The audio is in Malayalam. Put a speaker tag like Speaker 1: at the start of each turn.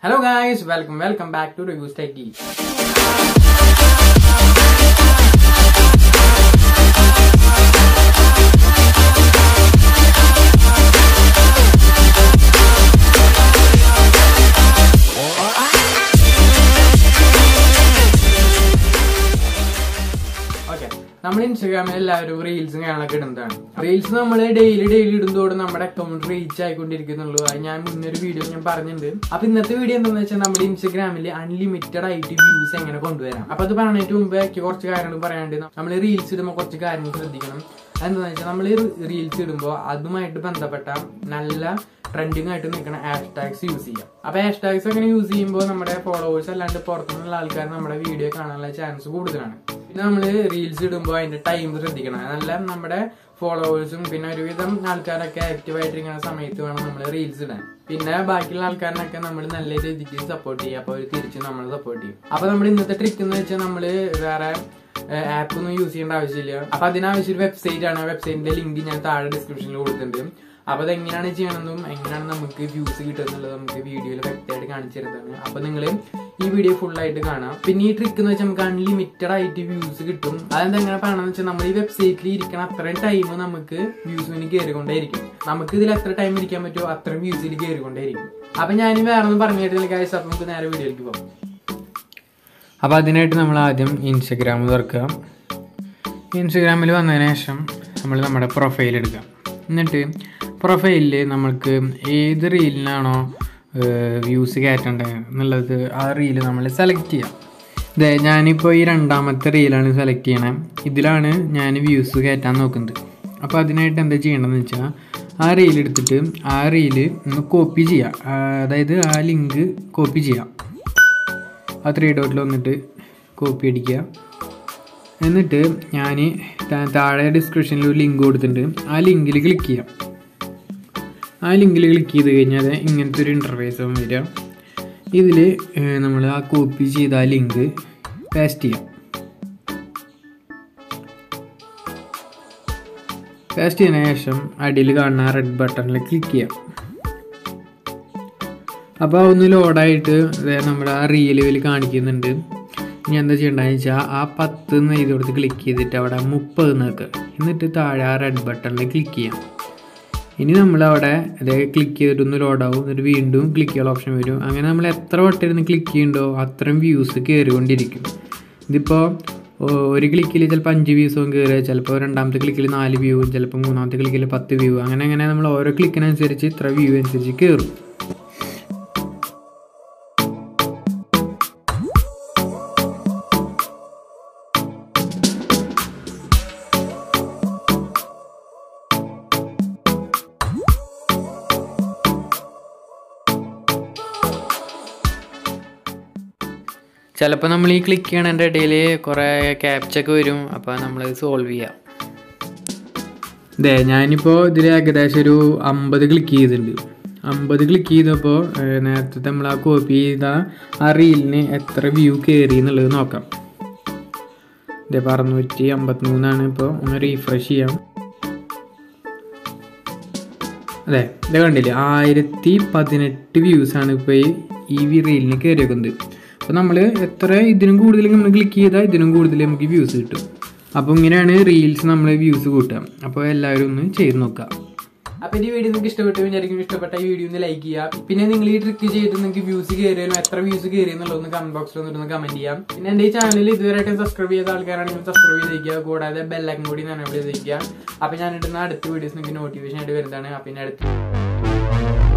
Speaker 1: Hello guys, welcome welcome back to Reviews Tech Geek. നമ്മൾ ഇൻസ്റ്റാഗ്രാമിൽ എല്ലാവരും റീൽസും കാണാനൊക്കെ ഇടുന്നതാണ്. റീൽസ് നമ്മൾ ഡെയിലി ഡെയിലി ഇടുന്നതോടെ നമ്മുടെ അക്കൗണ്ട് റീച്ച് ആയിക്കൊണ്ടിരിക്കുന്നുള്ളൂ. അത് ഞാൻ മുന്നൊരു വീഡിയോ ഞാൻ പറഞ്ഞിട്ടുണ്ട്. അപ്പൊ ഇന്നത്തെ വീഡിയോ എന്താണെന്ന് വെച്ചാൽ നമ്മുടെ ഇൻസ്റ്റാഗ്രാമിൽ അൺലിമിറ്റഡ് ആയിട്ട് വ്യൂസ് എങ്ങനെ കൊണ്ടുവരാം? അപ്പൊ അത് പറഞ്ഞിട്ട് മുമ്പ് എനിക്ക് കുറച്ച് കാര്യങ്ങൾ പറയാണ്ട് നമ്മൾ റീൽസ് ഇടുമ്പോൾ കുറച്ച് കാര്യങ്ങൾ ശ്രദ്ധിക്കണം. അതെന്താണെന്ന് വെച്ചാൽ നമ്മൾ റീൽസ് ഇടുമ്പോൾ അതുമായിട്ട് ബന്ധപ്പെട്ട നല്ല ട്രെൻഡിങ് ആയിട്ട് നിൽക്കുന്ന ഹാഷ്ടാഗ്സ് യൂസ് ചെയ്യാം. അപ്പോൾ ഹാഷ്ടാഗ്സ് അങ്ങനെ യൂസ് ചെയ്യുമ്പോൾ നമ്മുടെ ഫോളോവേഴ്സ് അല്ലാണ്ട് പുറത്തുനിന്നുള്ള ആൾക്കാർ നമ്മുടെ വീഡിയോ കാണാനുള്ള ചാൻസ് കൂടുതലാണ്. പിന്നെ നമ്മൾ റീൽസ് ഇടുമ്പോൾ അതിന്റെ ടൈം ശ്രദ്ധിക്കണം. നല്ല നമ്മുടെ ഫോളോവേഴ്സും പിന്നെ ഒരുവിധം ആൾക്കാരൊക്കെ ആക്റ്റീവ് ആയിട്ടിരിക്കുന്ന സമയത്ത് വേണം നമ്മൾ റീൽസ് ഇടാൻ. പിന്നെ ബാക്കിയുള്ള ആൾക്കാരിനൊക്കെ നമ്മൾ നല്ല രീതിക്ക് സപ്പോർട്ട് ചെയ്യും. അപ്പോൾ അവർ തിരിച്ച് നമ്മൾ സപ്പോർട്ട് ചെയ്യും. അപ്പോൾ നമ്മുടെ ഇന്നത്തെ ട്രിക്ക് എന്ന് വെച്ചാൽ നമ്മൾ വേറെ ആപ്പ് ഒന്നും യൂസ് ചെയ്യേണ്ട ആവശ്യമില്ല. അപ്പൊ അതിനാവശ്യം ഒരു വെബ്സൈറ്റ് ആണ്. വെബ്സൈറ്റിന്റെ ലിങ്ക് ഞാൻ താഴെ ഡിസ്ക്രിപ്ഷനിൽ കൊടുത്തിട്ടുണ്ട്. അപ്പൊ അത് എങ്ങനെയാണ് ചെയ്യണമെന്നും എങ്ങനെയാണ് നമുക്ക് വ്യൂസ് കിട്ടുന്നുള്ളത് നമുക്ക് വീഡിയോയിൽ വ്യക്തമായിട്ട് കാണിച്ചു തരുന്നതാണ്. അപ്പൊ നിങ്ങൾ ഈ വീഡിയോ ഫുൾ ആയിട്ട് കാണാം. പിന്നെ ഈ ട്രിക്ക് എന്ന് വെച്ചാൽ നമുക്ക് അൺലിമിറ്റഡ് ആയിട്ട് വ്യൂസ് കിട്ടും. അതെന്താ എങ്ങനെ പറയണമെന്ന് വെച്ചാൽ നമ്മൾ ഈ വെബ്സൈറ്റിൽ ഇരിക്കണം അത്രയും ടൈം നമുക്ക് വ്യൂസ് വ്യൂസിന് കയറിക്കൊണ്ടേയിരിക്കും നമുക്ക് ഇതിൽ എത്ര ടൈം ഇരിക്കാൻ പറ്റുമോ അത്രയും വ്യൂസിൽ കയറിക്കൊണ്ടേയിരിക്കും അപ്പൊ ഞാൻ വേറെ ഒന്നും പറഞ്ഞു കേട്ടില്ല കാര്യം അപ്പൊ നമുക്ക് നേരെ വീഡിയോയിലേക്ക് പോകാം അപ്പോൾ അതിനായിട്ട് നമ്മൾ ആദ്യം ഇൻസ്റ്റഗ്രാം തുറക്കുക ഇൻസ്റ്റഗ്രാമിൽ വന്നതിന് ശേഷം നമ്മൾ നമ്മുടെ പ്രൊഫൈൽ എടുക്കുക എന്നിട്ട് പ്രൊഫൈലിൽ നമ്മൾക്ക് ഏത് റീലിനാണോ വ്യൂസ് കയറ്റണ്ടേ? എന്നുള്ളത് ആ റീൽ നമ്മൾ സെലക്ട് ചെയ്യാം. ഇതേ ഞാനിപ്പോൾ ഈ രണ്ടാമത്തെ റീലാണ് സെലക്ട് ചെയ്യണേ. ഇതിലാണ് ഞാൻ വ്യൂസ് കയറ്റാൻ നോക്കുന്നത്. അപ്പോൾ അതിനായിട്ട് എന്താ ചെയ്യേണ്ടതെന്ന് വെച്ചാൽ ആ റീൽ എടുത്തിട്ട് ആ റീൽ ഒന്ന് കോപ്പി ചെയ്യാം. അതായത് ആ ലിങ്ക് കോപ്പി ചെയ്യാം. ആ ത്രീ ഡോട്ടിൽ വന്നിട്ട് കോപ്പി അടിക്കുക. എന്നിട്ട് ഞാൻ താഴെ ഡിസ്ക്രിപ്ഷനിൽ ഒരു ലിങ്ക് കൊടുത്തിട്ടുണ്ട്. ആ ലിങ്കിൽ ക്ലിക്ക് ചെയ്യാം. ആ ലിങ്കിൽ ക്ലിക്ക് ചെയ്ത് കഴിഞ്ഞാൽ ഇങ്ങനത്തെ ഒരു ഇന്റർഫേസ് വരിക. ഇതിൽ നമ്മൾ ആ കോപ്പി ചെയ്ത ആ ലിങ്ക് പേസ്റ്റ് ചെയ്യാം. പേസ്റ്റ് ചെയ്യുന്ന ശേഷം അടിയിൽ കാണുന്ന റെഡ് ബട്ടണിൽ ക്ലിക്ക് ചെയ്യാം. അപ്പോൾ ഒന്ന് ലോഡായിട്ട് നമ്മുടെ ആ റീലുവിൽ കാണിക്കുന്നുണ്ട്. ഇനി എന്താ ചെയ്യേണ്ടതെന്ന് വെച്ചാൽ ആ പത്ത് എന്ന് എഴുതി ക്ലിക്ക് ചെയ്തിട്ട് അവിടെ മുപ്പത് നിൽക്കുക എന്നിട്ട് താഴെ ആ റെഡ് ബട്ടണിൽ ക്ലിക്ക് ചെയ്യാം. ഇനി നമ്മൾ അവിടെ അതായത് ക്ലിക്ക് ചെയ്തിട്ട് ഒന്ന് ലോഡാവും എന്നിട്ട് വീണ്ടും ക്ലിക്ക് ചെയ്യാൻ ഓപ്ഷൻ വരും. അങ്ങനെ നമ്മൾ എത്ര വട്ടം ഇരുന്ന് ക്ലിക്ക് ചെയ്യുന്നുണ്ടോ അത്രയും വ്യൂസ് കയറിക്കൊണ്ടിരിക്കും. ഇതിപ്പോൾ ഒരു ക്ലിക്കിൽ ചിലപ്പോൾ അഞ്ച് വ്യൂസും കയറുക ചിലപ്പോൾ രണ്ടാമത്തെ ക്ലിക്കിൽ നാല് വ്യൂ ചിലപ്പോൾ മൂന്നാമത്തെ ക്ലിക്കിൽ പത്ത് വ്യൂ അങ്ങനെ അങ്ങനെ നമ്മൾ ഓരോ ക്ലിക്കിനനുസരിച്ച് ഇത്ര വ്യൂ അനുസരിച്ച് കയറും ചിലപ്പോൾ നമ്മൾ ഈ ക്ലിക്ക് ചെയ്യണതിന്റെ ഇടയിൽ കുറേ ക്യാപ്ചൊക്കെ വരും. അപ്പോൾ നമ്മൾ സോൾവ് ചെയ്യാം. അതെ ഞാനിപ്പോൾ ഇതിൽ ഏകദേശം ഒരു അമ്പത് ക്ലിക്ക് ചെയ്തിട്ടുണ്ട്. അമ്പത് ക്ലിക്ക് ചെയ്തപ്പോൾ നേരത്തെ നമ്മൾ ആ കോപ്പി ചെയ്ത ആ റീലിന് എത്ര വ്യൂ കയറി എന്നുള്ളത് നോക്കാം. ഇതേ അറുന്നൂറ്റി അമ്പത്തിമൂന്നാണ് ഇപ്പോൾ ഒന്ന് റീഫ്രഷ് ചെയ്യാം. അതെ ഇത് കണ്ടില്ലേ? ആയിരത്തി പതിനെട്ട് വ്യൂസാണ് ഇപ്പോൾ ഈ റീലിന് കയറി വെക്കുന്നത് അപ്പോൾ നമ്മൾ എത്ര ഇതിനും കൂടുതൽ നമ്മൾ ക്ലിക്ക് ചെയ്താൽ ഇതിനും കൂടുതൽ നമുക്ക് വ്യൂസ് കിട്ടും. അപ്പോൾ ഇങ്ങനെയാണ് റീൽസ് നമ്മൾ വ്യൂസ് കൂട്ടുക. അപ്പോൾ എല്ലാവരും ഒന്ന് ചെയ്ത് നോക്കുക. അപ്പോൾ ഈ വീഡിയോ നിങ്ങൾക്ക് ഇഷ്ടപ്പെട്ടു വിചാരിക്കും ഇഷ്ടപ്പെട്ട ഈ വീഡിയോ ഒന്ന് ലൈക്ക് ചെയ്യുക. പിന്നെ നിങ്ങൾ ഈ ട്രിക്ക് ചെയ്തിട്ട് നിങ്ങൾക്ക് വ്യൂസ് കയറിയാലും എത്ര വ്യൂസ് കയറി എന്നുള്ളതൊന്ന് കമന്റ് ബോക്സിൽ ഒന്ന് കമന്റ് ചെയ്യാം. പിന്നെ എന്റെ ഈ ചാനലിൽ ഇതുവരെയായിട്ട് സബ്സ്ക്രൈബ് ചെയ്ത ആൾക്കാരാണെങ്കിൽ സബ്സ്ക്രൈബ് ചെയ്തിരിക്കുക കൂടാതെ ബെല്ലൈക്കൻ കൂടി എനേബിൾ ചെയ്തിരിക്കുക അപ്പോൾ ഞാൻ ഇടുന്ന അടുത്ത വീഡിയോസ് നിങ്ങൾക്ക് നോട്ടിഫിക്കേഷൻ ആയിട്ട് വരുന്നതാണ്. അപ്പം അടുത്ത